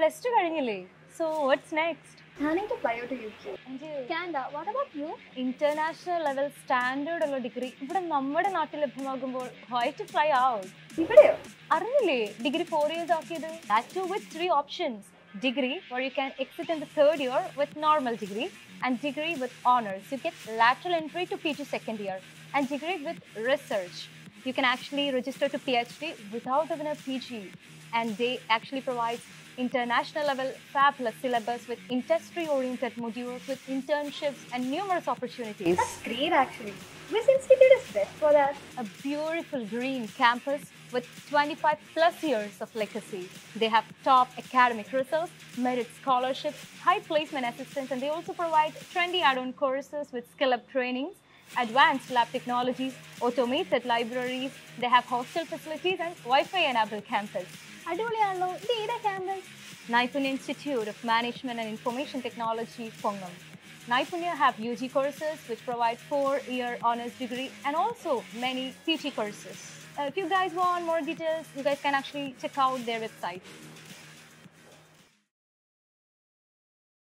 Plus two കഴിഞ്ഞില്ലേ so what's next Planning to fly out to UK. Canada. What about you? International level standard ഉള്ള degree ഇവിടെ നമ്മുടെ നാട്ടിൽ ലഭ്യമാകുമ്പോൾ Y to fly out ഇവിടെയോ അറിഞ്ഞില്ലേ degree four years ആക്കിയത് that to with three options degree where you can exit in the third year with normal degree and degree with honors you get lateral entry to PG second year and degree with research you can actually register to PhD without even a PG and they actually provide international level fabulous syllabus with industry oriented modules with internships and numerous opportunities That's great actually. Which institute is best for that? a beautiful green campus with 25 plus years of legacy. They have top academic results, merit scholarships, high placement assistance, and they also provide trendy add-on courses with skill-up trainings, advanced lab technologies, automated libraries. They have hostel facilities and Wi-Fi enabled campus. അടിപൊളിയാണല്ലോ Institute of Management and Information Technology, management Naipunnya have UG courses which provide four-year honors degree and also many PG courses. Uh, if you guys want more details, you guys can actually check out their website.